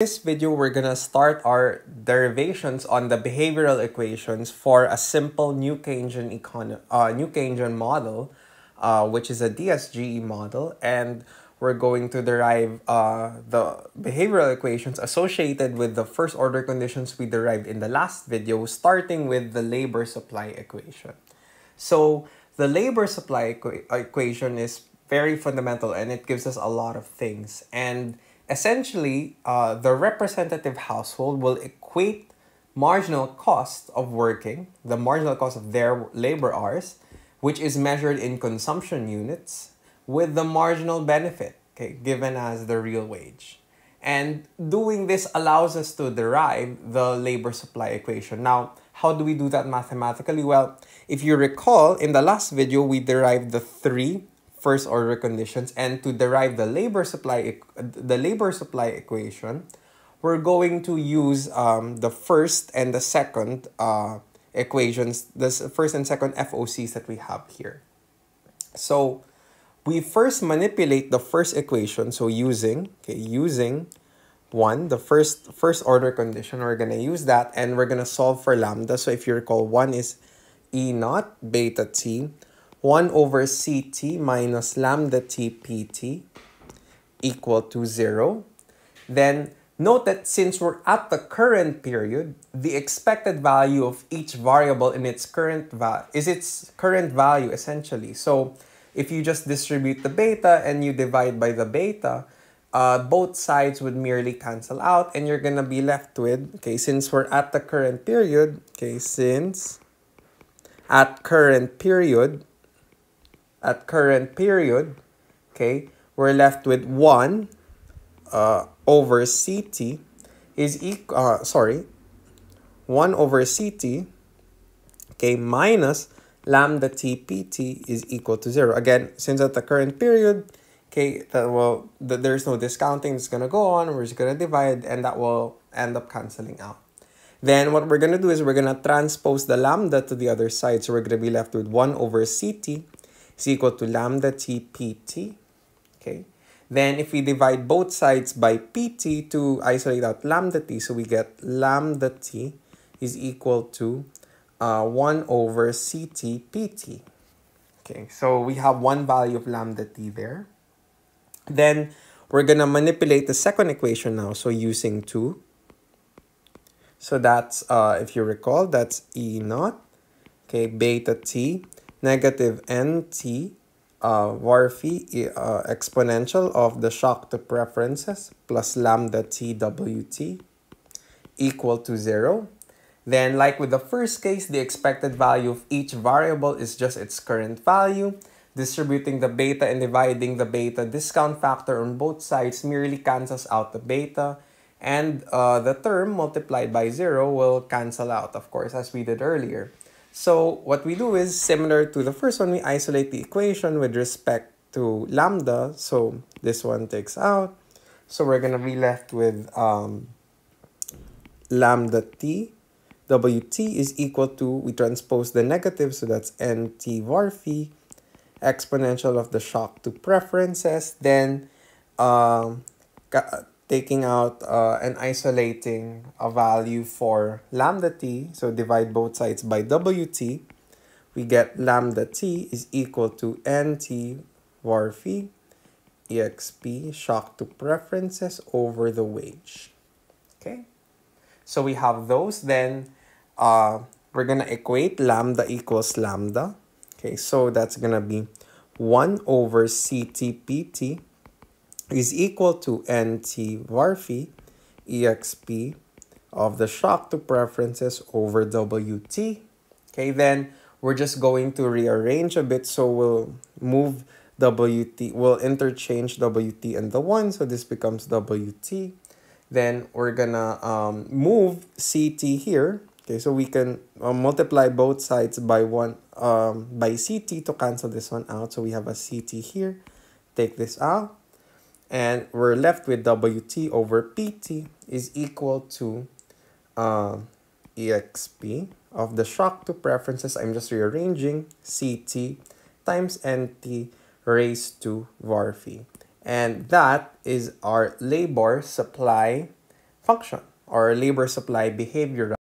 this video, we're gonna start our derivations on the behavioral equations for a simple New Keynesian, econ uh, New Keynesian model, uh, which is a DSGE model, and we're going to derive uh, the behavioral equations associated with the first order conditions we derived in the last video, starting with the labor supply equation. So the labor supply equ equation is very fundamental and it gives us a lot of things. And essentially, uh, the representative household will equate marginal cost of working, the marginal cost of their labor hours, which is measured in consumption units, with the marginal benefit, okay, given as the real wage. And doing this allows us to derive the labor supply equation. Now, how do we do that mathematically? Well, if you recall, in the last video, we derived the three first order conditions and to derive the labor supply the labor supply equation we're going to use um, the first and the second uh, equations the first and second FOCs that we have here. So we first manipulate the first equation so using okay using one the first first order condition we're going to use that and we're going to solve for lambda. So if you recall one is e naught beta t 1 over ct minus lambda t pt equal to 0. Then note that since we're at the current period, the expected value of each variable in its current value is its current value essentially. So if you just distribute the beta and you divide by the beta, uh, both sides would merely cancel out and you're gonna be left with, okay, since we're at the current period, okay, since at current period, at current period, okay, we're left with 1 uh, over CT is equal, uh, sorry, 1 over CT, okay, minus lambda TPT is equal to 0. Again, since at the current period, okay, that will, that there's no discounting, it's going to go on, we're just going to divide, and that will end up canceling out. Then what we're going to do is we're going to transpose the lambda to the other side. So we're going to be left with 1 over CT is equal to lambda t pt. Okay. Then if we divide both sides by pt to isolate out lambda t, so we get lambda t is equal to uh, 1 over ct pt. Okay, so we have one value of lambda t there. Then we're going to manipulate the second equation now. So using 2. So that's, uh, if you recall, that's E naught, okay, beta t negative nt uh, var phi uh, exponential of the shock to preferences plus lambda twt equal to 0. Then like with the first case, the expected value of each variable is just its current value. Distributing the beta and dividing the beta discount factor on both sides merely cancels out the beta. And uh, the term multiplied by 0 will cancel out, of course, as we did earlier. So what we do is similar to the first one, we isolate the equation with respect to lambda. So this one takes out. So we're going to be left with um, lambda t. Wt is equal to, we transpose the negative, so that's nt var phi, exponential of the shock to preferences. Then um, taking out uh, and isolating a value for lambda t, so divide both sides by wt, we get lambda t is equal to nt var phi exp shock to preferences over the wage. Okay, so we have those. Then uh, we're going to equate lambda equals lambda. Okay, so that's going to be 1 over ctpt is equal to nt var phi exp of the shock to preferences over wt. Okay, then we're just going to rearrange a bit. So we'll move wt, we'll interchange wt and the 1. So this becomes wt. Then we're gonna um, move ct here. Okay, so we can uh, multiply both sides by one um, by ct to cancel this one out. So we have a ct here. Take this out and we're left with Wt over Pt is equal to uh, exp of the shock to preferences. I'm just rearranging Ct times Nt raised to var phi. And that is our labor supply function or labor supply behavioral